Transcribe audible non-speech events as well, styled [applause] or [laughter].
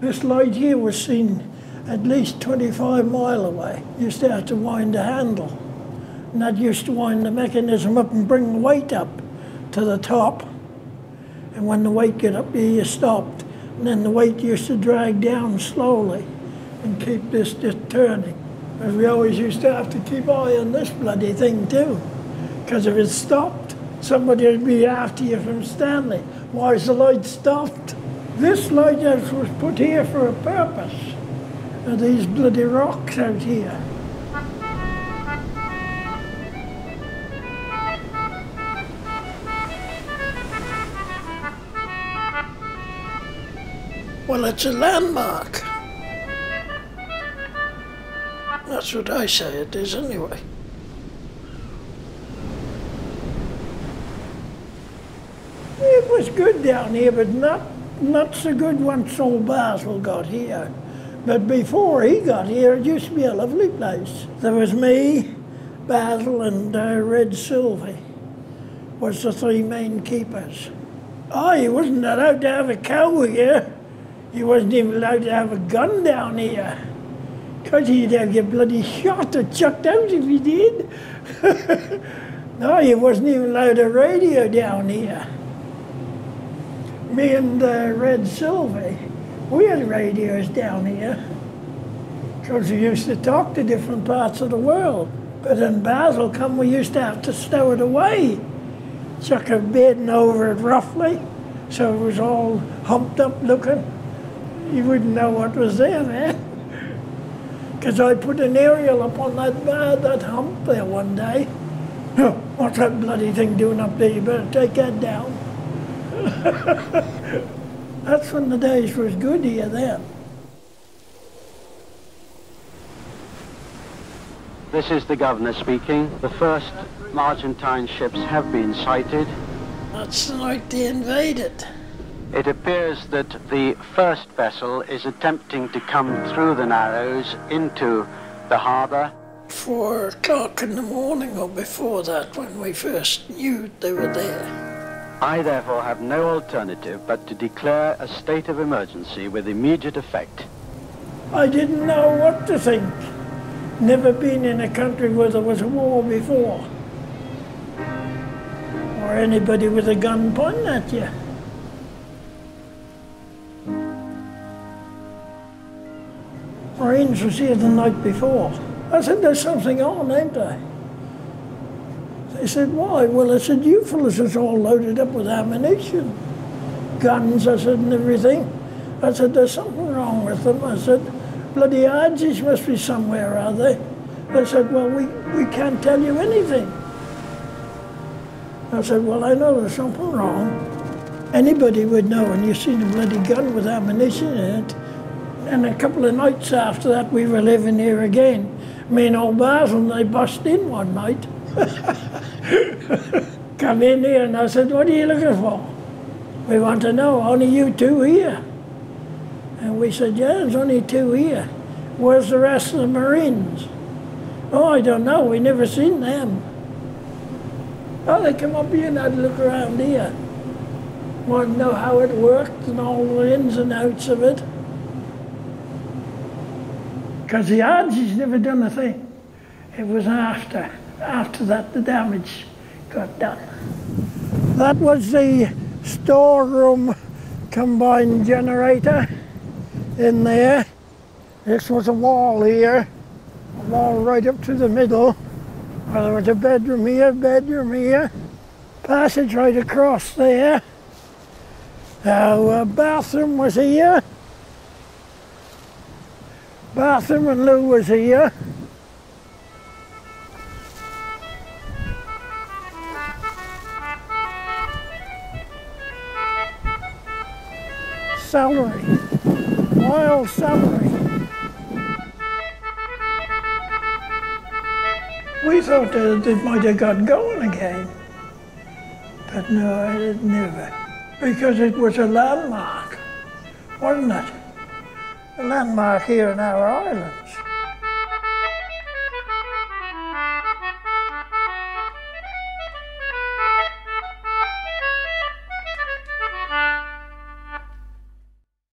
This light here was seen at least 25 mile away. Used to have to wind the handle. And that used to wind the mechanism up and bring the weight up to the top. And when the weight get up there, you stopped. And then the weight used to drag down slowly and keep this just turning. And we always used to have to keep eye on this bloody thing too. Because if it stopped, somebody would be after you from Stanley. Why is the light stopped? This lighthouse was put here for a purpose. These bloody rocks out here. Well, it's a landmark. That's what I say it is anyway. It was good down here, but not, not so good once old Basil got here. But before he got here, it used to be a lovely place. There was me, Basil, and uh, Red Sylvie was the three main keepers. Oh, he wasn't allowed to have a cow here. He wasn't even allowed to have a gun down here. Because he'd have you bloody shot or chucked out if he did. [laughs] no, he wasn't even allowed a radio down here. Me and uh, Red Sylvie, we had radios down here. Because we used to talk to different parts of the world. But in Basil, come, we used to have to stow it away. Chuck a bedding over it roughly, so it was all humped up looking. You wouldn't know what was there, man. Because I put an aerial up on that bed, that hump there one day. [laughs] What's that bloody thing doing up there? You better take that down. [laughs] That's when the days was good here then. This is the governor speaking. The first Argentine ships have been sighted. That's the night they invaded. It appears that the first vessel is attempting to come through the Narrows into the harbour. Four o'clock in the morning or before that when we first knew they were there. I therefore have no alternative but to declare a state of emergency with immediate effect. I didn't know what to think. Never been in a country where there was a war before. Or anybody with a gun pointing at you. Marines was here the night before. I said, there's something on, ain't there? They said, why? Well, I said, you fellas is all loaded up with ammunition. Guns, I said, and everything. I said, there's something wrong with them. I said, bloody Argies must be somewhere, are they? They said, well, we, we can't tell you anything. I said, well, I know there's something wrong. Anybody would know when you see the bloody gun with ammunition in it. And a couple of nights after that, we were living here again. Me and old Basil, they bust in one night. [laughs] [laughs] Come in here, and I said, what are you looking for? We want to know, only you two here. And we said, yeah, there's only two here. Where's the rest of the Marines? Oh, I don't know, we never seen them. Oh, they come up here and a look around here. Want to know how it worked and all the ins and outs of it. Because the Argies never done a thing. It was after, after that the damage got done. That was the storeroom combined generator in there. This was a wall here, a wall right up to the middle. Well, there was a bedroom here, bedroom here, passage right across there. Our uh, bathroom was here. Bathroom and loo was here. Celery, wild celery. We thought that it might have got going again, but no, it never, because it was a landmark, wasn't it? a landmark here in our islands.